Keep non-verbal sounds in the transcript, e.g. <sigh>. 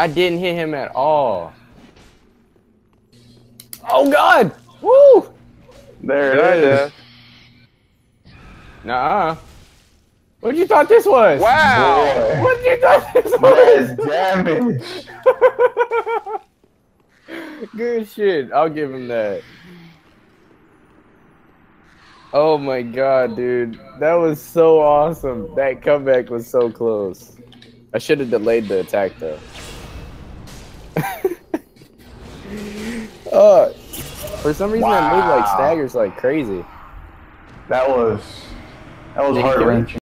I didn't hit him at all. Oh god! Woo! There Yeah, it is. Nuh-uh. What you thought this was? Wow. Boy, What you thought this that was? is damage. <laughs> Good shit. I'll give him that. Oh my god, dude. That was so awesome. That comeback was so close. I should have delayed the attack though. <laughs> uh, for some reason that move like Wow. staggers like crazy. That was that was Did he kill heart wrenching.